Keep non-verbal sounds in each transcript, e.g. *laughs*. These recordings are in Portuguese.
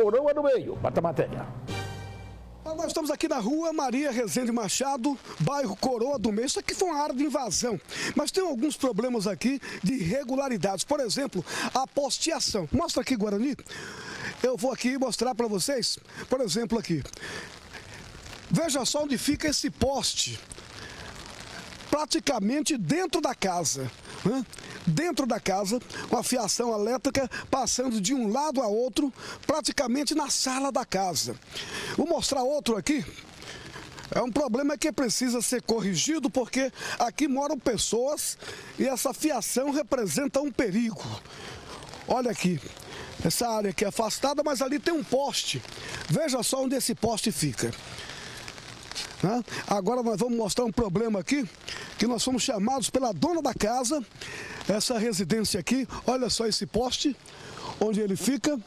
Coroa no meio, bata a matéria. Nós estamos aqui na rua Maria Rezende Machado, bairro Coroa do Meio. Isso aqui foi uma área de invasão, mas tem alguns problemas aqui de irregularidades. Por exemplo, a posteação. Mostra aqui, Guarani. Eu vou aqui mostrar para vocês, por exemplo, aqui. Veja só onde fica esse poste. Praticamente dentro da casa. Né? Dentro da casa, com a fiação elétrica passando de um lado a outro, praticamente na sala da casa. Vou mostrar outro aqui. É um problema que precisa ser corrigido porque aqui moram pessoas e essa fiação representa um perigo. Olha aqui, essa área aqui é afastada, mas ali tem um poste. Veja só onde esse poste fica. Né? Agora nós vamos mostrar um problema aqui, que nós fomos chamados pela dona da casa, essa residência aqui, olha só esse poste, onde ele fica.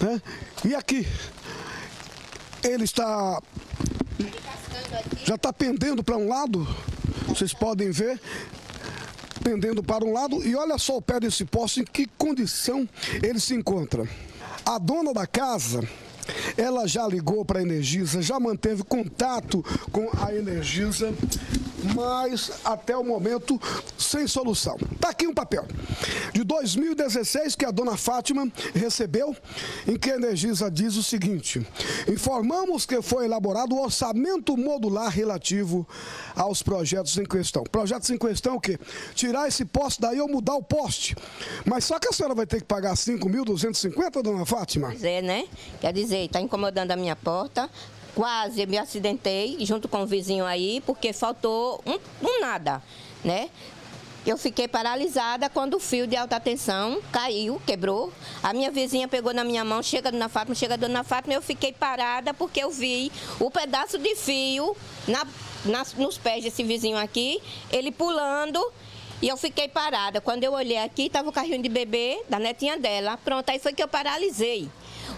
Né? E aqui, ele está, já está pendendo para um lado, vocês podem ver, pendendo para um lado, e olha só o pé desse poste, em que condição ele se encontra. A dona da casa, ela já ligou para a Energisa, já manteve contato com a Energisa, mas até o momento sem solução. Está aqui um papel de 2016 que a dona Fátima recebeu, em que a Energisa diz o seguinte: informamos que foi elaborado o orçamento modular relativo aos projetos em questão. Projetos em questão o quê? Tirar esse poste daí ou mudar o poste. Mas só que a senhora vai ter que pagar 5.250, dona Fátima? Pois é, né? Quer dizer, está incomodando a minha porta, quase me acidentei junto com o vizinho aí, porque faltou um, um nada, né? Eu fiquei paralisada quando o fio de alta tensão caiu, quebrou. A minha vizinha pegou na minha mão, chega Dona Fátima, chega Dona Fátima, eu fiquei parada porque eu vi o pedaço de fio na, nas, nos pés desse vizinho aqui, ele pulando e eu fiquei parada. Quando eu olhei aqui, estava o carrinho de bebê da netinha dela. Pronto, aí foi que eu paralisei.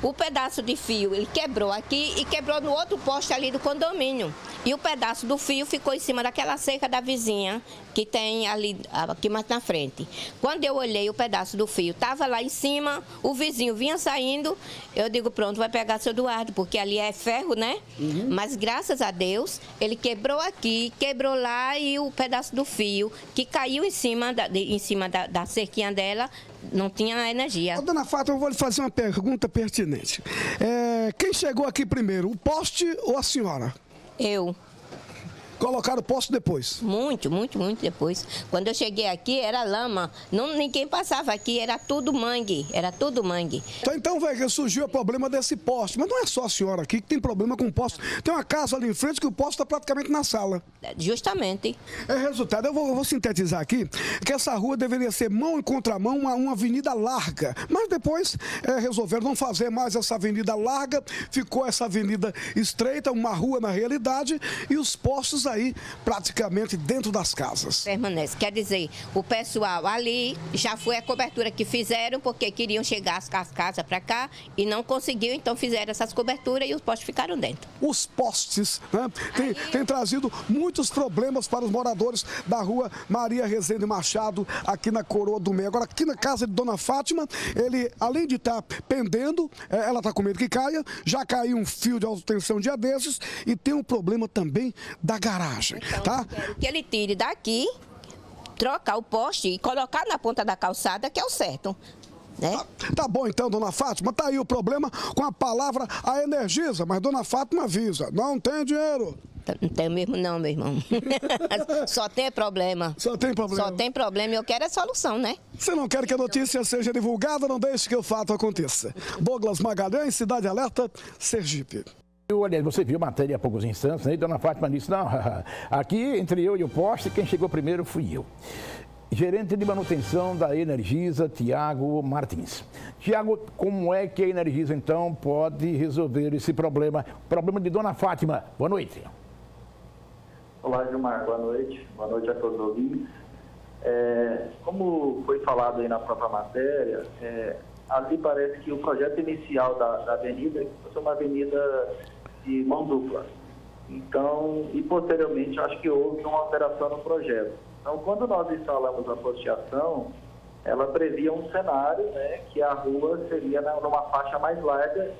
O pedaço de fio, ele quebrou aqui e quebrou no outro poste ali do condomínio. E o pedaço do fio ficou em cima daquela cerca da vizinha, que tem ali, aqui mais na frente. Quando eu olhei o pedaço do fio, estava lá em cima, o vizinho vinha saindo, eu digo, pronto, vai pegar seu Eduardo, porque ali é ferro, né? Uhum. Mas graças a Deus, ele quebrou aqui, quebrou lá e o pedaço do fio, que caiu em cima da, de, em cima da, da cerquinha dela, não tinha energia. Ô, dona Fátima, eu vou lhe fazer uma pergunta pertinente. É, quem chegou aqui primeiro, o poste ou a senhora? Eu. Colocaram o poste depois? Muito, muito, muito depois. Quando eu cheguei aqui, era lama. Não, ninguém passava aqui, era tudo mangue. Era tudo mangue. Então, então velho, surgiu o problema desse poste. Mas não é só a senhora aqui que tem problema com o poste. Tem uma casa ali em frente que o poste está praticamente na sala. Justamente. É resultado. Eu vou, eu vou, sintetizar aqui que essa rua deveria ser mão em contramão, uma, uma avenida larga. Mas depois é, resolveram não fazer mais essa avenida larga. Ficou essa avenida estreita, uma rua na realidade, e os postes aí praticamente dentro das casas. Permanece. Quer dizer, o pessoal ali já foi a cobertura que fizeram porque queriam chegar as casas para cá e não conseguiu, então fizeram essas coberturas e os postes ficaram dentro. Os postes, né? Tem, aí... tem trazido muitos problemas para os moradores da rua Maria Rezende Machado, aqui na Coroa do Meio. Agora, aqui na casa de Dona Fátima, ele, além de estar tá pendendo, é, ela está com medo que caia, já caiu um fio de alta tensão dia desses e tem um problema também da garagem garagem, então, tá? que ele tire daqui, trocar o poste e colocar na ponta da calçada, que é o certo. Né? Tá, tá, bom então, dona Fátima, tá aí o problema com a palavra a energiza, mas dona Fátima avisa, não tem dinheiro. Não tem mesmo não, meu irmão. *laughs* Só tem problema. Só tem problema. Só tem problema e eu quero a solução, né? Você não quer que a notícia seja divulgada, não deixe que o fato aconteça. Douglas Magalhães, Cidade Alerta, Sergipe. Olha, você viu a matéria há poucos instantes, né? E Dona Fátima disse, não, *laughs* aqui entre eu e o poste, quem chegou primeiro fui eu. Gerente de manutenção da Energisa, Tiago Martins. Tiago, como é que a Energisa, então, pode resolver esse problema? Problema de Dona Fátima. Boa noite. Olá, Gilmar. Boa noite. Boa noite a todos os ouvintes. É, como foi falado aí na própria matéria, é, ali parece que o projeto inicial da, da avenida foi uma avenida de mão dupla. Então, e posteriormente, acho que houve uma alteração no projeto. Então, quando nós instalamos a posteação, ela previa um cenário né, que a rua seria numa faixa mais larga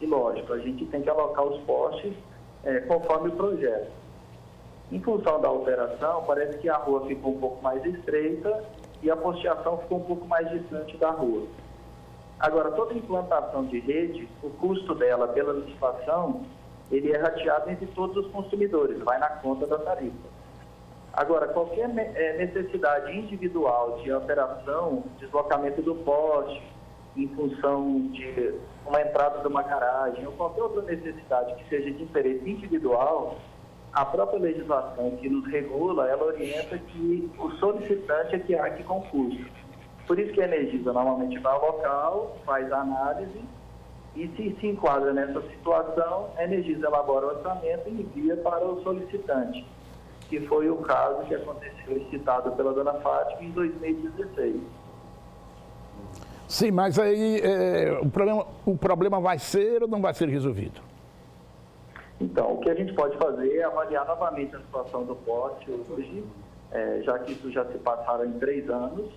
e, lógico, a gente tem que alocar os postes é, conforme o projeto. Em função da alteração, parece que a rua ficou um pouco mais estreita e a posteação ficou um pouco mais distante da rua. Agora, toda implantação de rede, o custo dela pela legislação, ele é rateado entre todos os consumidores, vai na conta da tarifa. Agora, qualquer é, necessidade individual de alteração, deslocamento do poste, em função de uma entrada de uma garagem, ou qualquer outra necessidade que seja de interesse individual, a própria legislação que nos regula, ela orienta que o solicitante é que arque com custo. Por isso que a Energisa normalmente vai ao local, faz a análise e se se enquadra nessa situação, a Energisa elabora o orçamento e envia para o solicitante que foi o caso que aconteceu citado pela dona Fátima em 2016. Sim, mas aí é, o, problema, o problema vai ser ou não vai ser resolvido? Então, o que a gente pode fazer é avaliar novamente a situação do poste hoje, é, já que isso já se passaram em três anos,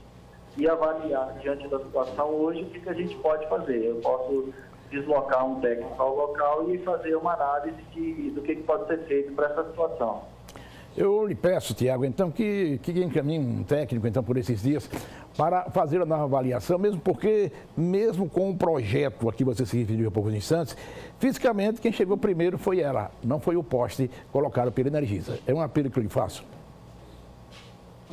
e avaliar diante da situação hoje o que, que a gente pode fazer. Eu posso deslocar um técnico ao local e fazer uma análise de, do que, pode ser feito para essa situação. Eu lhe peço, Tiago, então, que, que encaminhe um técnico, então, por esses dias, para fazer a nova avaliação, mesmo porque, mesmo com o projeto a que você se referiu há poucos instantes, fisicamente quem chegou primeiro foi ela, não foi o poste colocado pela Energisa. É um apelo que eu lhe faço.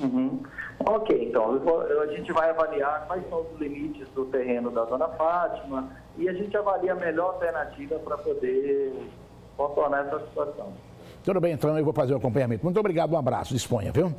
Uhum. Ok, então, a gente vai avaliar quais são os limites do terreno da Dona Fátima e a gente avalia a melhor alternativa para poder contornar essa situação. Tudo bem, então eu vou fazer o acompanhamento. Muito obrigado, um abraço, disponha, viu?